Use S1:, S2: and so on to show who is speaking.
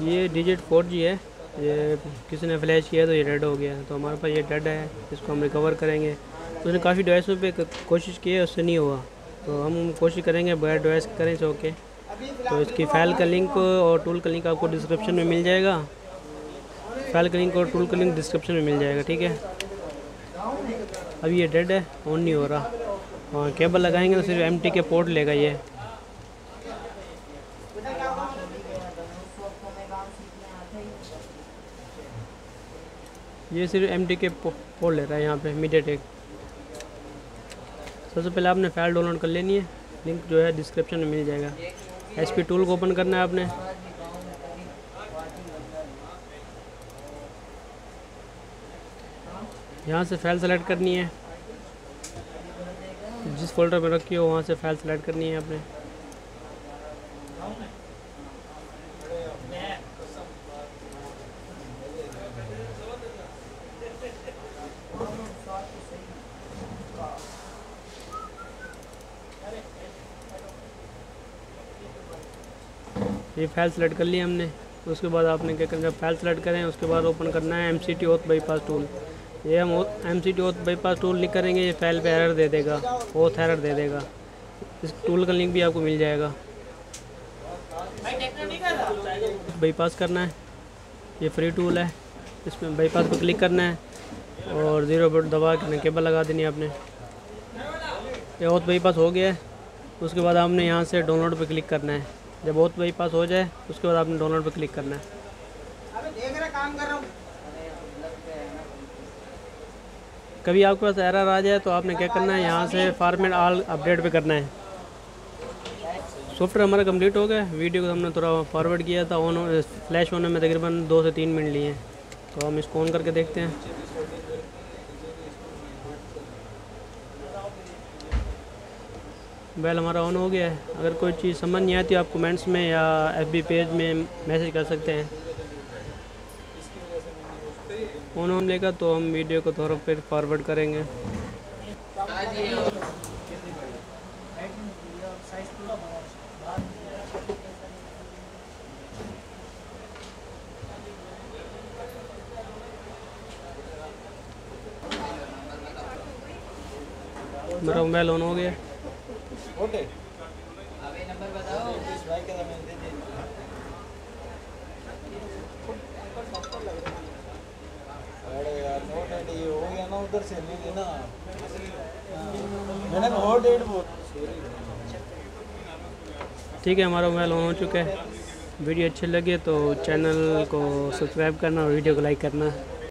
S1: ये digit four G है। ये किसी ने फ्लैश किया तो ये डेड हो गया। तो हमारे पास ये डेड है, इसको हम रिकवर करेंगे। उसने काफ़ी डिवाइसों पे कोशिश की है, उससे नहीं हुआ। तो हम कोशिश करेंगे, बगैर डिवाइस करें सो के तो इसकी फ़ाइल का लिंक और टूल का लिंक आपको डिस्क्रिप्शन में मिल जाएगा। फ़ाइल का लिंक और टूल का लिंक डिस्क्रिप्शन में मिल जाएगा, ठीक है? अभी ये डेड है ऑन नहीं हो रहा। और केबल लगाएँगे तो सिर्फ़ एमटी के पोर्ट लेगा ये। ये सिर्फ़ एम डी के पोर्ट ले रहा है यहाँ पे मीडिया टेक सबसे पहले आपने फ़ाइल डाउनलोड कर लेनी है। लिंक जो है डिस्क्रिप्शन में मिल जाएगा। एस पी टूल को ओपन करना है आपने। यहाँ से फ़ाइल सेलेक्ट करनी है। जिस फोल्डर में रखी हो, वहाँ से फ़ाइल सेलेक्ट करनी है आपने। ये फ़ाइल सेलेक्ट कर लिया हमने। उसके बाद आपने क्या करना फ़ाइल सेलेक्ट करें, उसके बाद ओपन करना है M C T auth bypass tool ये हम M C T auth bypass tool लिख करेंगे, ये फ़ाइल पे एरर दे देगा ओथ एरर दे देगा। इस टूल का लिंक भी आपको मिल जाएगा। बाईपास करना है। ये फ्री टूल है। इसमें बाईपास पर क्लिक करना है और ज़ीरो बट दबा के केबल लगा देनी है आपने। ये ओथ बाईपास हो गया है। उसके बाद आपने यहाँ से डाउनलोड पर क्लिक करना है। जब बहुत वही पास हो जाए, उसके बाद आपने डाउनलोड पर क्लिक करना है। कभी आपके पास एरर आ जाए तो आपने क्या करना है? यहाँ से फार्मेट आल अपडेट पे करना है। सॉफ्टवेयर हमारा कंप्लीट हो गया। वीडियो को हमने थोड़ा फॉरवर्ड किया था ऑन फ्लैश होने में तकरीबन दो से तीन मिनट लिए तो हम इसको ऑन करके देखते हैं। बेल हमारा ऑन हो गया है। अगर कोई चीज़ समझ नहीं आती, आप कमेंट्स में या एफबी पेज में मैसेज कर सकते हैं। ऑन ऑन लेगा तो हम वीडियो को थोड़ा फिर फॉरवर्ड करेंगे। मेरा मोबाइल ऑन हो गया
S2: नंबर बताओ। इस भाई का मैं दे दे अरे यार नो डेट ये हो गया ना उधर से नहीं देना मैंने डेट बोल
S1: ठीक है हमारा मोबाइल ऑन हो चुका है। वीडियो अच्छे लगे तो चैनल को सब्सक्राइब करना और वीडियो को लाइक करना।